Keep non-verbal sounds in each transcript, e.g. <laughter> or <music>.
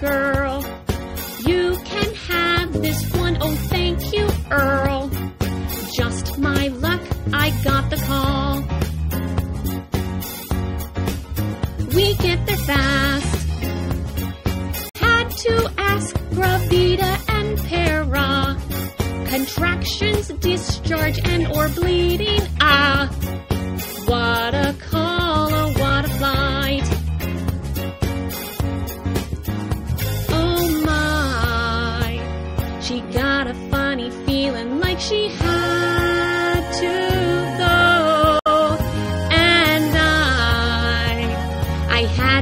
girl. You can have this one. Oh, thank you, Earl. Just my luck, I got the call. We get there fast. Had to ask Gravida and Para. Contractions, discharge, and or bleeding.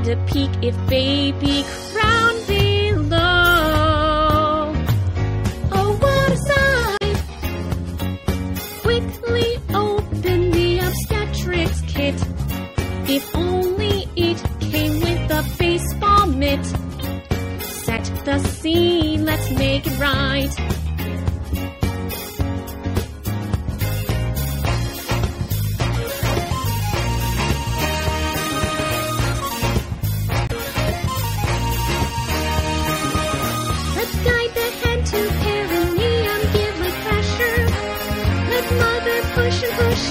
To peek if baby crown below. Oh, what a sight! Quickly open the obstetrics kit. If only it came with a baseball mitt. Set the scene, let's make it right.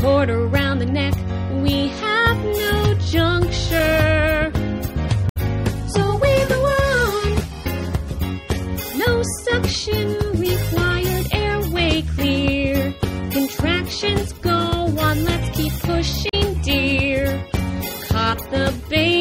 cord around the neck, we have no juncture. So we go on. No suction required, airway clear. Contractions go on, let's keep pushing, dear. Caught the baby,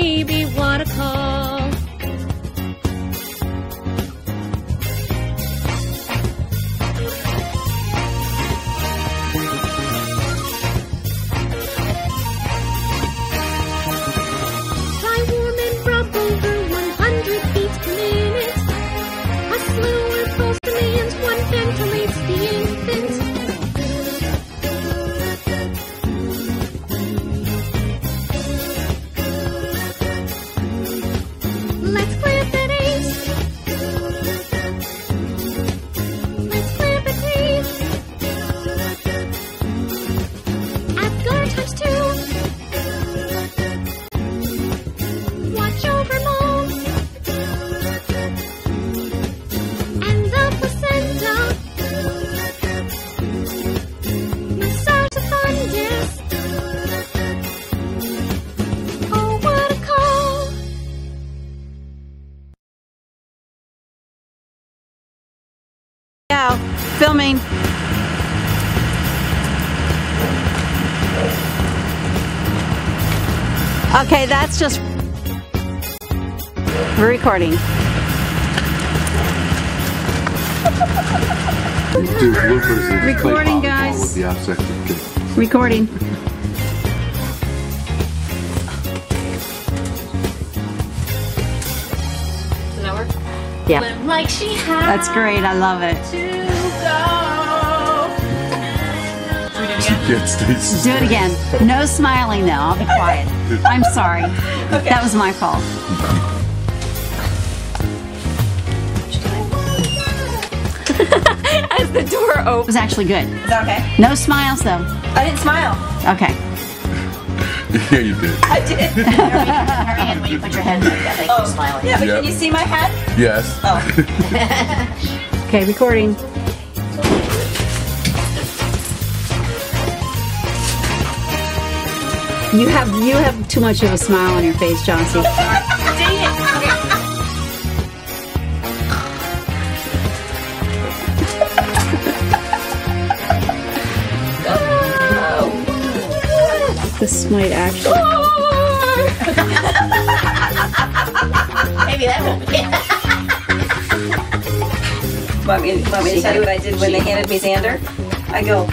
filming. Okay, that's just we're recording. Do bloopers and just play Recording, guys. With the obstetric kit. Recording. Does that work? Yeah. Live like she had That's great. I love it. To go. Kid stays. Do it again. No smiling though. I'll be quiet. I'm sorry. That was my fault. <laughs> As the door It opens. was actually good. Is that okay? No smiles though. I didn't smile. Okay. <laughs> Yeah, you did. I did. Marianne, when you put your head like that, like Oh. you're smiling. Yeah, but Yep. can you see my head? Yes. Oh. <laughs> Okay, recording. You have you have too much of a smile on your face, Johnsy. Dang it. Okay. This might actually. Maybe that won't be. Want me, want me to tell you what I did when they handed me Xander? I go,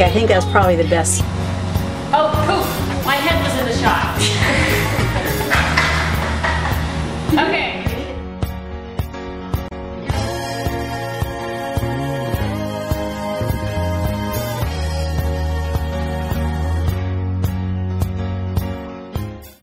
I think that's probably the best. Oh, poof! My head was in the shot. <laughs> okay.